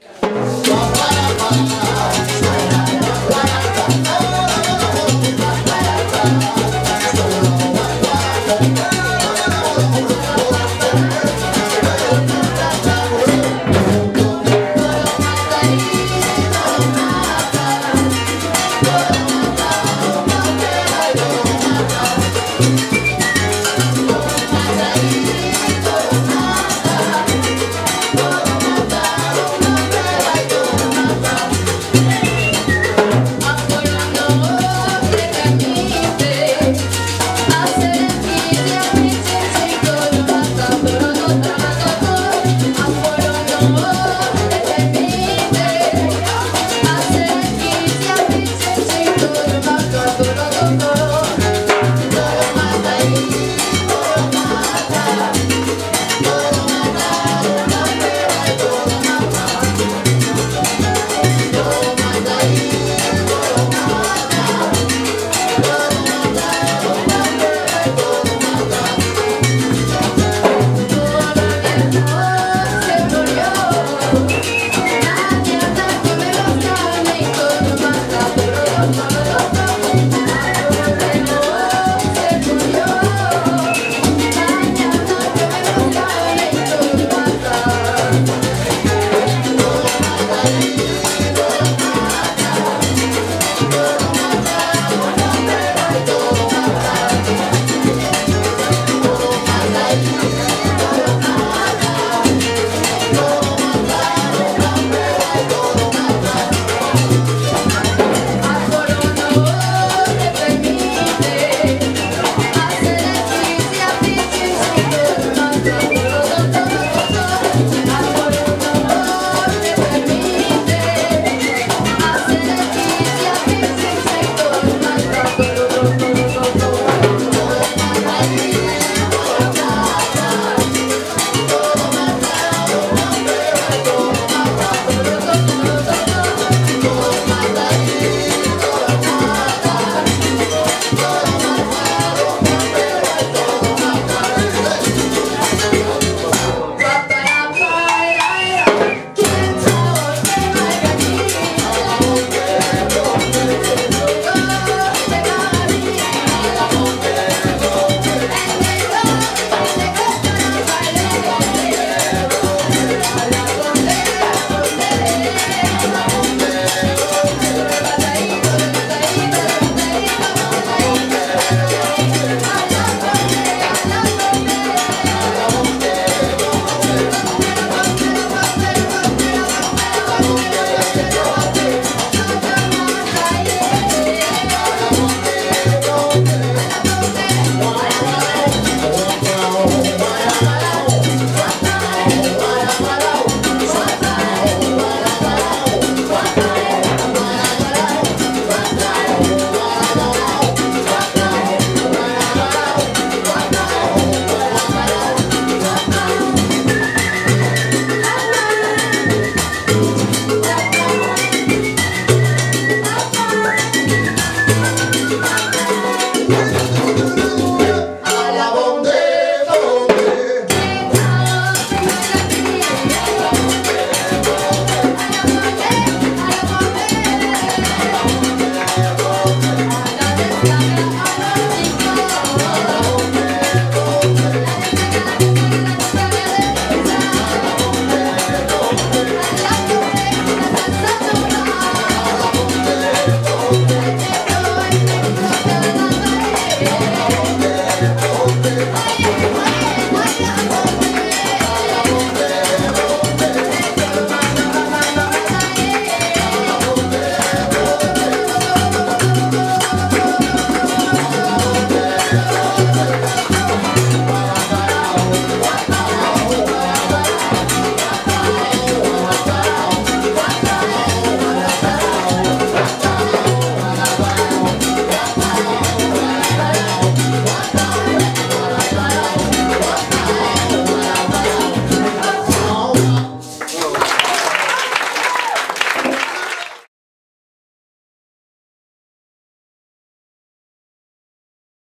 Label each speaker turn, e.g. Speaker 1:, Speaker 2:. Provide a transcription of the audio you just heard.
Speaker 1: Bye. Thank